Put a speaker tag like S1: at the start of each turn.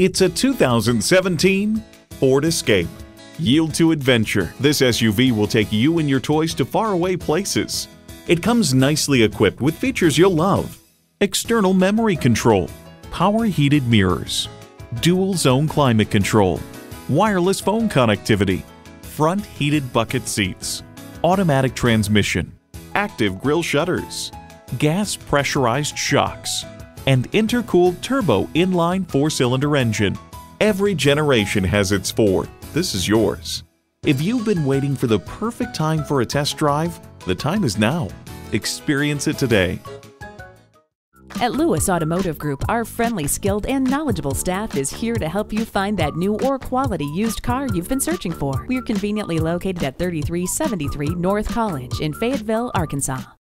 S1: It's a 2017 Ford Escape. Yield to adventure. This SUV will take you and your toys to faraway places. It comes nicely equipped with features you'll love. External memory control, power heated mirrors, dual zone climate control, wireless phone connectivity, front heated bucket seats, automatic transmission, active grille shutters, gas pressurized shocks, and intercooled turbo inline four cylinder engine. Every generation has its Ford. This is yours. If you've been waiting for the perfect time for a test drive, the time is now. Experience it today.
S2: At Lewis Automotive Group, our friendly, skilled, and knowledgeable staff is here to help you find that new or quality used car you've been searching for. We're conveniently located at 3373 North College in Fayetteville, Arkansas.